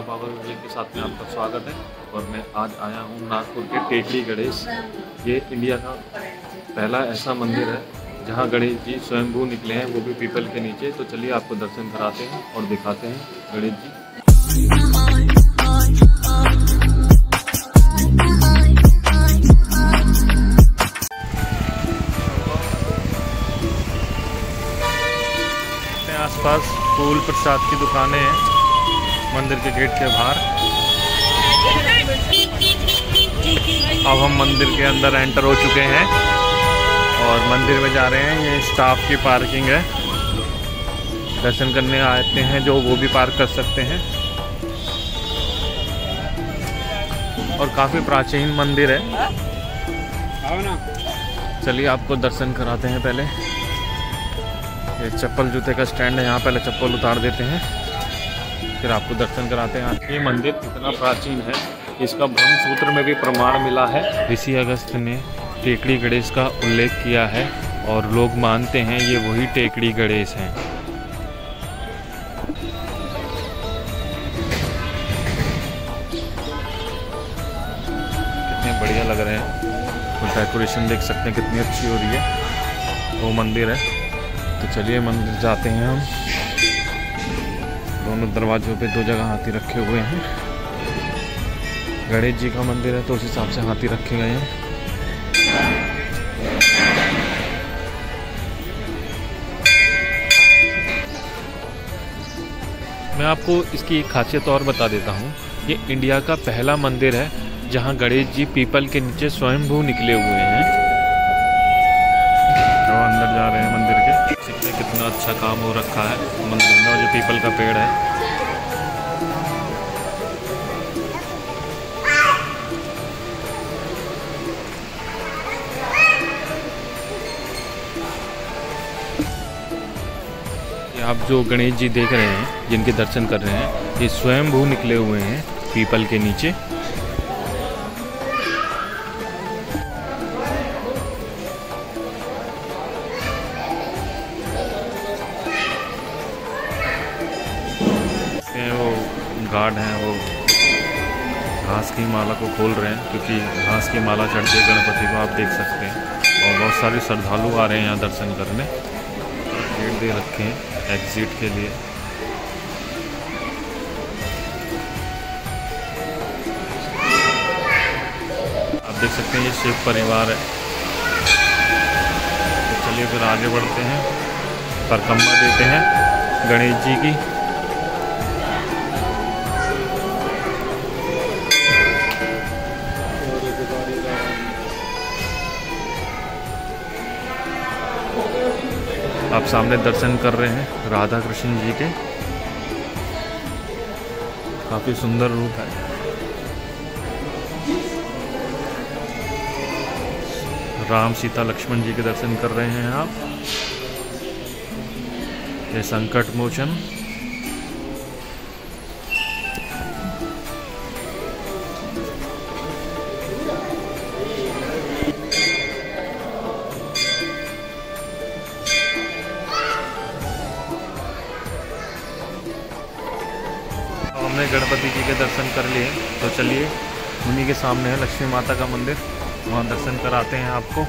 Power विजय के साथ में आपका स्वागत है। और मैं आज आया हूँ नागपुर के टेकड़ी गणेश। ये इंडिया का पहला ऐसा मंदिर है, जहाँ गणेश जी स्वयंभू निकले हैं, वो भी पीपल के नीचे। तो चलिए आपको दर्शन कराते हैं और दिखाते हैं गणेश जी। आसपास फूल प्रसाद की दुकानें हैं। मंदिर के गेट के बाहर। अब हम मंदिर के अंदर एंटर हो चुके हैं और मंदिर में जा रहे हैं। ये स्टाफ की पार्किंग है। दर्शन करने आते हैं जो, वो भी पार्क कर सकते हैं। और काफ़ी प्राचीन मंदिर है। चलिए आपको दर्शन कराते हैं पहले। ये चप्पल जूते का स्टैंड है। यहाँ पहले चप्पल उतार देते हैं। फिर आपको दर्शन कराते हैं। ये मंदिर इतना प्राचीन है, इसका ब्रह्म सूत्र में भी प्रमाण मिला है। ऋषि अगस्त ने टेकड़ी गणेश का उल्लेख किया है और लोग मानते हैं ये वही टेकड़ी गणेश हैं। कितने बढ़िया लग रहे हैं। और डेकोरेशन देख सकते हैं, कितनी अच्छी हो रही है। वो मंदिर है। तो चलिए मंदिर जाते हैं हम। दोनों दरवाजों पे दो जगह हाथी रखे हुए हैं। गणेश जी का मंदिर है तो उस हिसाब से हाथी रखे गए हैं। मैं आपको इसकी एक खासियत और बता देता हूँ। ये इंडिया का पहला मंदिर है, जहाँ गणेश जी पीपल के नीचे स्वयंभू निकले हुए हैं। जो अंदर जा रहे हैं मंदिर के। देखते हैं कितना अच्छा काम हो रखा है। मंदिर में जो पीपल का पेड़ है। आप जो गणेश जी देख रहे हैं, जिनके दर्शन कर रहे हैं, ये स्वयंभू निकले हुए हैं पीपल के नीचे। हैं, वो गार्ड हैं, वो घास की माला को खोल रहे हैं, क्योंकि घास की माला चढ़ती गणपति को आप देख सकते हैं। और बहुत सारे श्रद्धालु आ रहे हैं यहाँ दर्शन करने। गेट दे रखे हैं, एग्जिट के लिए। आप देख सकते हैं, ये शिव परिवार है। तो चलिए फिर आगे बढ़ते हैं, परकम्मा देते हैं गणेश जी की। आप सामने दर्शन कर रहे हैं राधा कृष्ण जी के। काफ़ी सुंदर रूप है। राम सीता लक्ष्मण जी के दर्शन कर रहे हैं आप। ये संकट मोचन। हमने गणपति जी के दर्शन कर लिए। तो चलिए, उन्हीं के सामने है लक्ष्मी माता का मंदिर। वहाँ दर्शन कराते हैं आपको।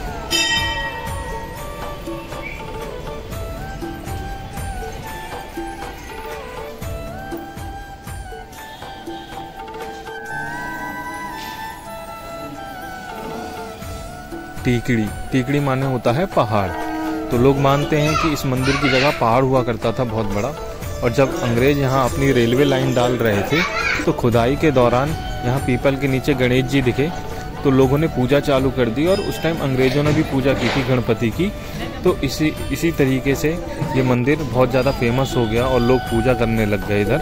टीकड़ी। टीकड़ी माने होता है पहाड़। तो लोग मानते हैं कि इस मंदिर की जगह पहाड़ हुआ करता था, बहुत बड़ा। और जब अंग्रेज़ यहाँ अपनी रेलवे लाइन डाल रहे थे तो खुदाई के दौरान यहाँ पीपल के नीचे गणेश जी दिखे तो लोगों ने पूजा चालू कर दी और उस टाइम अंग्रेज़ों ने भी पूजा की थी गणपति की। तो इसी इसी तरीके से ये मंदिर बहुत ज़्यादा फ़ेमस हो गया और लोग पूजा करने लग गए इधर।